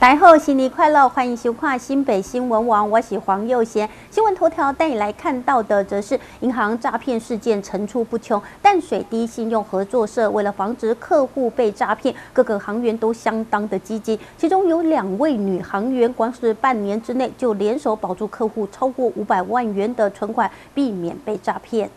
大家好，新年快乐！欢迎收看新北新闻网，我是黄佑贤。新闻头条带你来看到的，则是银行诈骗事件层出不穷。淡水第一信用合作社为了防止客户被诈骗，各个行员都相当的积极。其中有两位女行员，光是半年之内就联手保住客户超过五百万元的存款，避免被诈骗。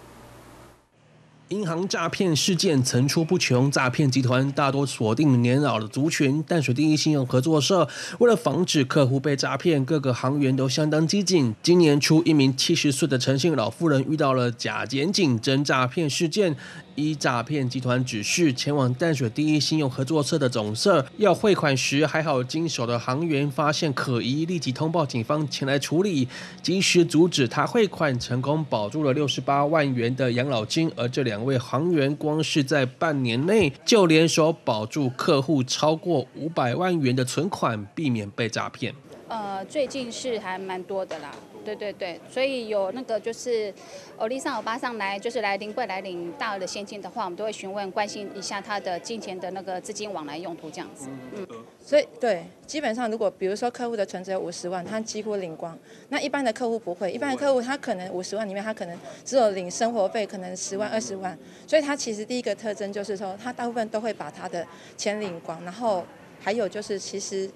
银行诈骗事件层出不穷，诈骗集团大多锁定年老的族群。淡水第一信用合作社为了防止客户被诈骗，各个行员都相当激进。今年初，一名七十岁的陈姓老妇人遇到了假检警真诈骗事件。依诈骗集团指示前往淡水第一信用合作社的总社要汇款时，还好经手的行员发现可疑，立即通报警方前来处理，及时阻止他汇款，成功保住了六十八万元的养老金。而这两位行员光是在半年内就联手保住客户超过五百万元的存款，避免被诈骗。呃，最近是还蛮多的啦，对对对，所以有那个就是欧丽上欧巴上来，就是来临柜来领大额的现金的话，我们都会询问关心一下他的金钱的那个资金往来用途这样子。嗯，所以对，基本上如果比如说客户的存折五十万，他几乎领光，那一般的客户不会，一般的客户他可能五十万里面他可能只有领生活费，可能十万二十万，所以他其实第一个特征就是说，他大部分都会把他的钱领光，然后还有就是其实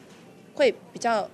会比较。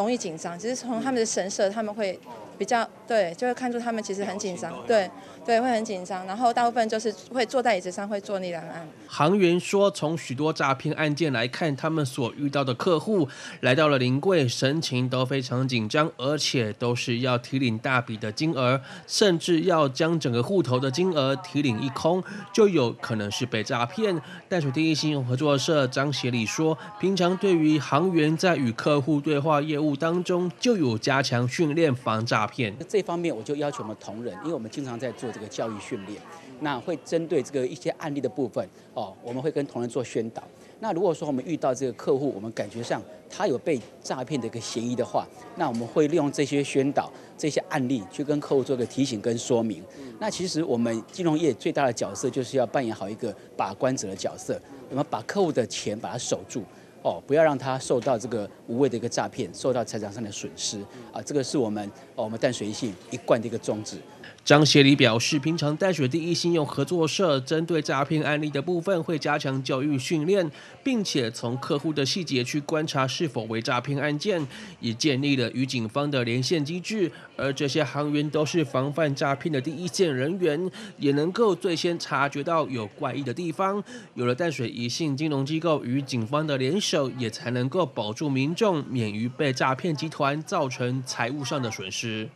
容易紧张，其实从他们的神色，他们会比较对，就会看出他们其实很紧张，对。对，会很紧张，然后大部分就是会坐在椅子上，会坐立难安。行员说，从许多诈骗案件来看，他们所遇到的客户来到了临柜，神情都非常紧张，而且都是要提领大笔的金额，甚至要将整个户头的金额提领一空，就有可能是被诈骗。淡水第一信用合作社张协理说，平常对于行员在与客户对话业务当中，就有加强训练防诈骗。这方面我就要求我们同仁，因为我们经常在做这。个教育训练，那会针对这个一些案例的部分哦，我们会跟同仁做宣导。那如果说我们遇到这个客户，我们感觉上他有被诈骗的一个嫌疑的话，那我们会利用这些宣导、这些案例去跟客户做个提醒跟说明。那其实我们金融业最大的角色就是要扮演好一个把关者的角色，我们把客户的钱把它守住哦，不要让他受到这个无谓的一个诈骗，受到财产上的损失啊。这个是我们哦，我们淡水一信一贯的一个宗旨。张协理表示，平常淡水第一信用合作社针对诈骗案例的部分，会加强教育训练，并且从客户的细节去观察是否为诈骗案件，也建立了与警方的连线机制。而这些行员都是防范诈骗的第一线人员，也能够最先察觉到有怪异的地方。有了淡水一信金融机构与警方的联，也才能够保住民众免于被诈骗集团造成财务上的损失。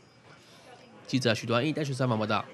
记者许端义带去采访报道。